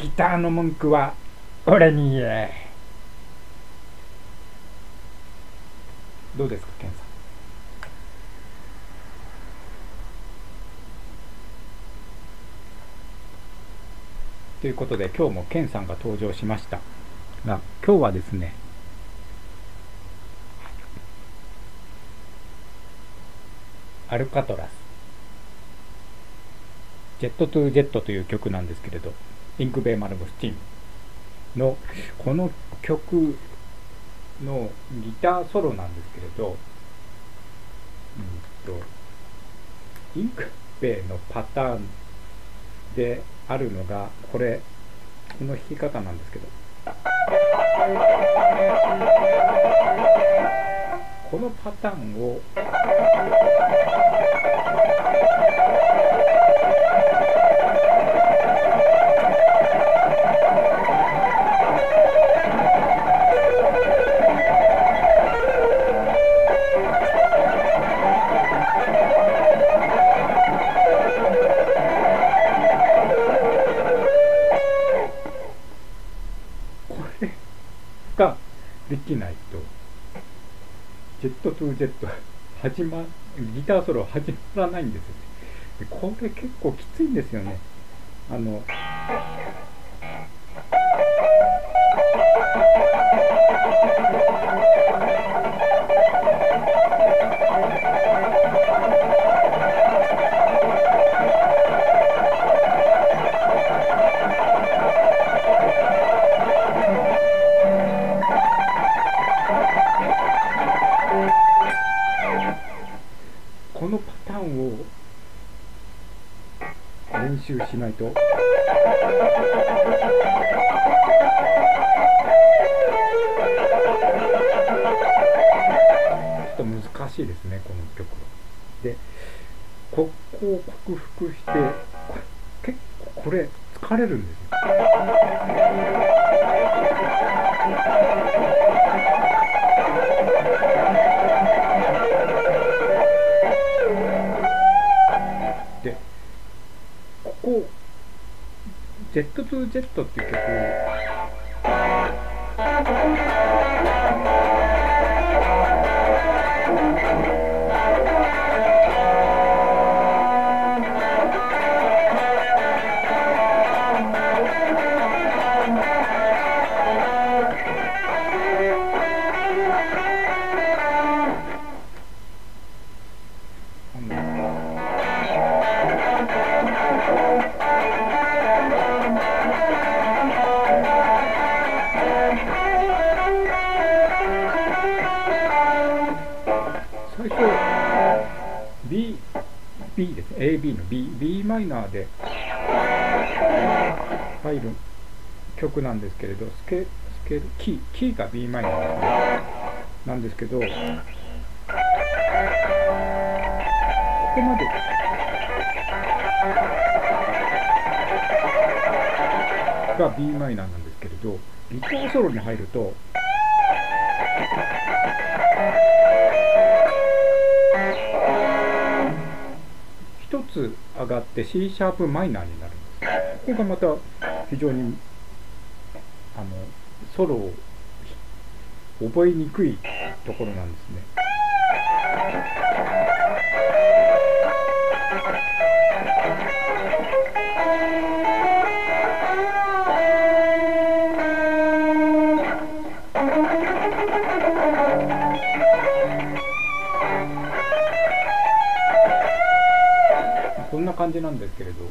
ギターの文句は俺に言え。どうですかケンさん？ということで今日もケンさんが登場しました。が今日はですねアルカトラス。ジェットトゥジェットという曲なんですけれど。インクベイ・マルムスティンのこの曲のギターソロなんですけれど、うんと、インクベイのパターンであるのが、これ、この弾き方なんですけど、このパターンを、ができないと、ジェットトゥジェット始ま、ギターソロ始まらないんですよね。でこれ結構きついんですよね。あの、練習しないと。ちょっと難しいですね、この曲は。で、ここを克服して、結構これ疲れるんですよ。ジェットトゥジェットっていう曲最初 B, B ですね AB の B, B マイナーで入る曲なんですけれどスケスケールキーキーが B マイナーですねなんですけどここまでが B マイナーなんですけれどギターソロに入ると1つ上がって C シャープマイナーになるんです。ここがまた非常にあのソロを覚えにくいところなんですね。感じなんですけれど、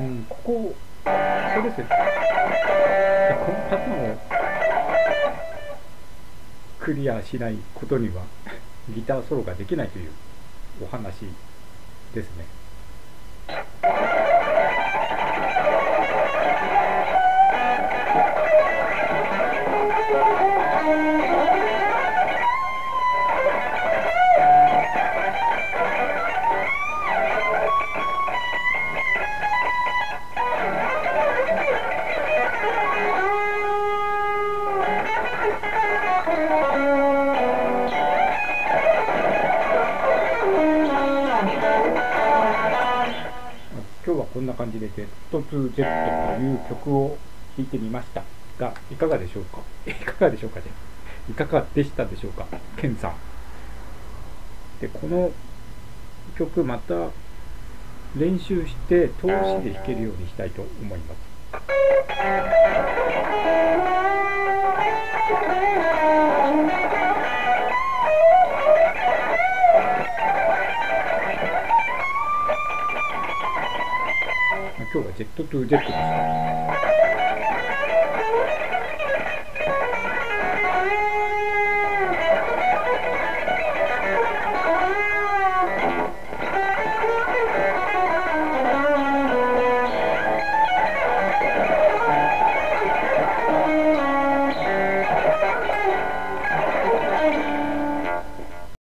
うん、ここ、ここですよ。このパターンをクリアしないことには、ギターソロができないというお話ですね。今日はこんな感じで Z2Z という曲を弾いてみましたが、いかがでしょうか？いかがでしょうかじゃいかがでしたでしょうか？ケンさん。で、この曲また練習して通しで弾けるようにしたいと思います。がジェットトゥジェットです。か